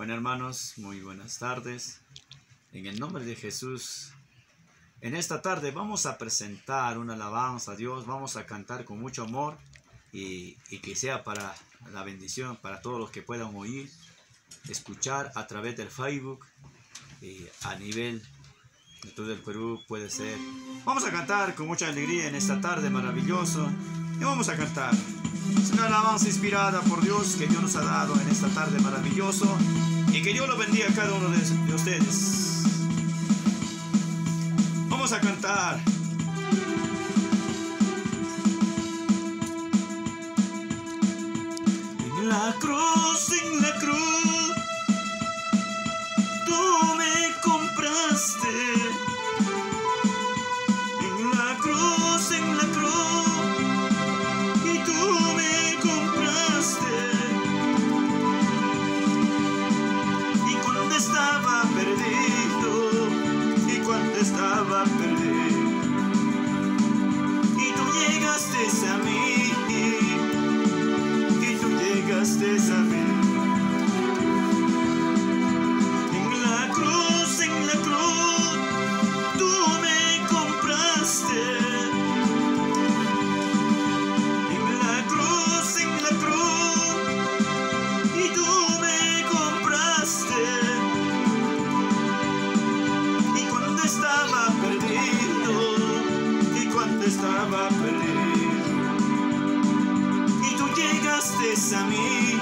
Bueno hermanos, muy buenas tardes. En el nombre de Jesús, en esta tarde vamos a presentar una alabanza a Dios, vamos a cantar con mucho amor y, que sea para la bendición, para todos los que puedan oír, escuchar a través del Facebook y a nivel de todo el Perú puede ser. Vamos a cantar con mucha alegría en esta tarde maravilloso y vamos a cantar. Es una alabanza inspirada por Dios que Dios nos ha dado en esta tarde maravilloso y que Dios lo bendiga a cada uno de, ustedes. Vamos a cantar. En la cruz, en la cruz, tú me compraste. justice a mí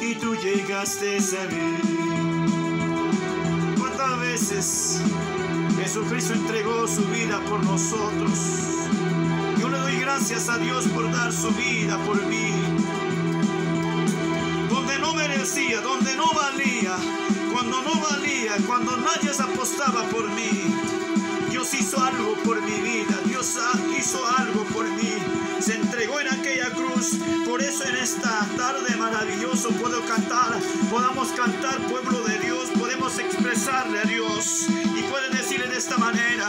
y tú llegaste a mí. ¿Cuántas veces Jesucristo entregó su vida por nosotros? Yo le doy gracias a Dios por dar su vida por mí. Donde no merecía, donde no valía, cuando no valía, cuando nadie se apostaba por mí. Dios hizo algo por mi vida, Dios hizo algo por mí Por eso en esta tarde maravilloso puedo cantar, podamos cantar pueblo de Dios, podemos expresarle a Dios y puede decirle de esta manera.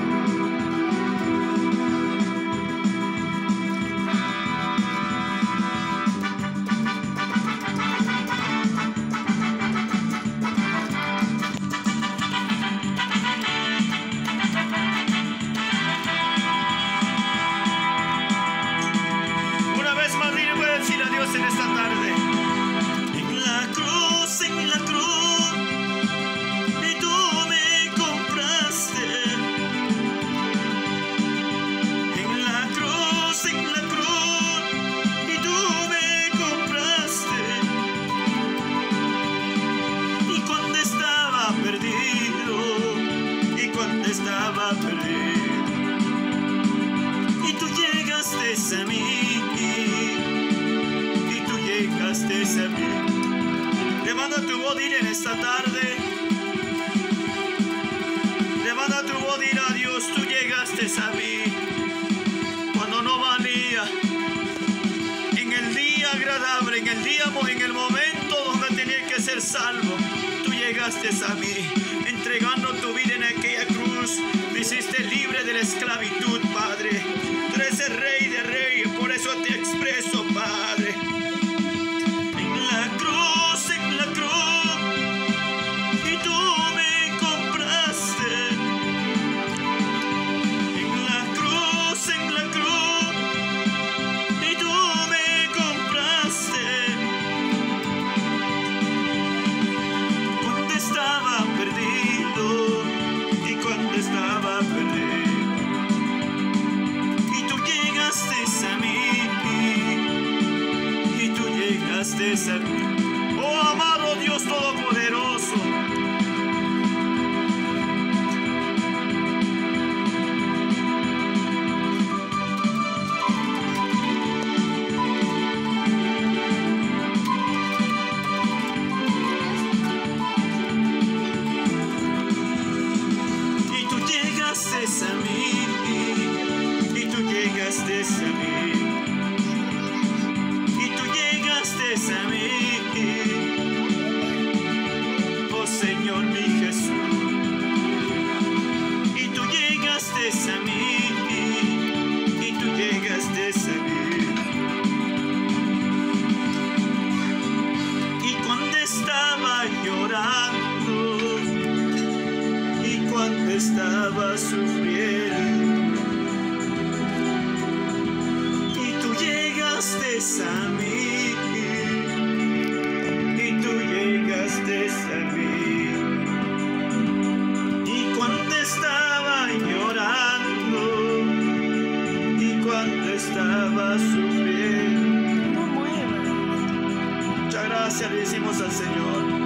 y tú llegaste a mí. Y tú llegaste a mí. Levanta tu voz en esta tarde. Levanta tu voz a Dios tú llegaste a mí. Cuando no valía en el día agradable en el día en el momento donde tenía que ser salvo tú llegaste a mí. de la esclavitud, Padre. Tú eres el Rey de Reyes, por eso te expreso, Padre. En la cruz, en la cruz, y tú me compras. Oh amado Dios Todopoderoso. Y tú llegaste a mí, y tú llegaste a mí, estaba llorando, y cuando estaba sufriendo y tú llegaste a mí estaba sufriendo No muevas. muchas gracias le decimos al Señor